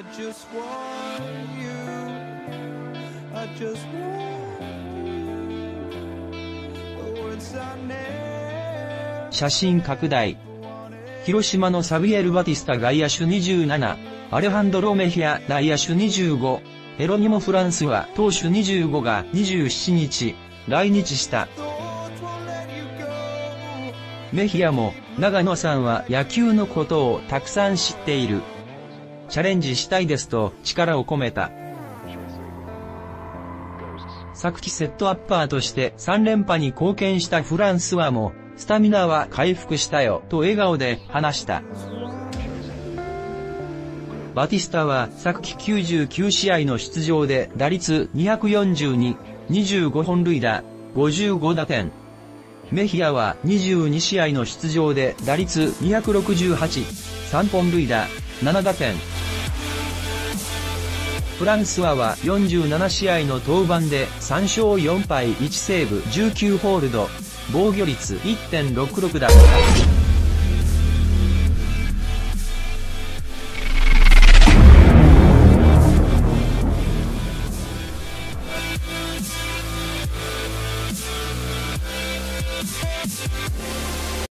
I just want you. I just want you. 写真拡大。広島のサビエル・バティスタ外野手27、アレハンドロ・メヒア内野手25、エロニモ・フランスは投手25が27日、来日した。メヒアも、長野さんは野球のことをたくさん知っている。チャレンジしたいですと力を込めた。昨季セットアッパーとして3連覇に貢献したフランスはも、スタミナは回復したよと笑顔で話した。バティスタは昨季99試合の出場で打率242、25本塁打、55打点。メヒアは22試合の出場で打率268、3本塁打、7打点。フランスはは47試合の登板で3勝4敗1セーブ19ホールド、防御率1.66だった。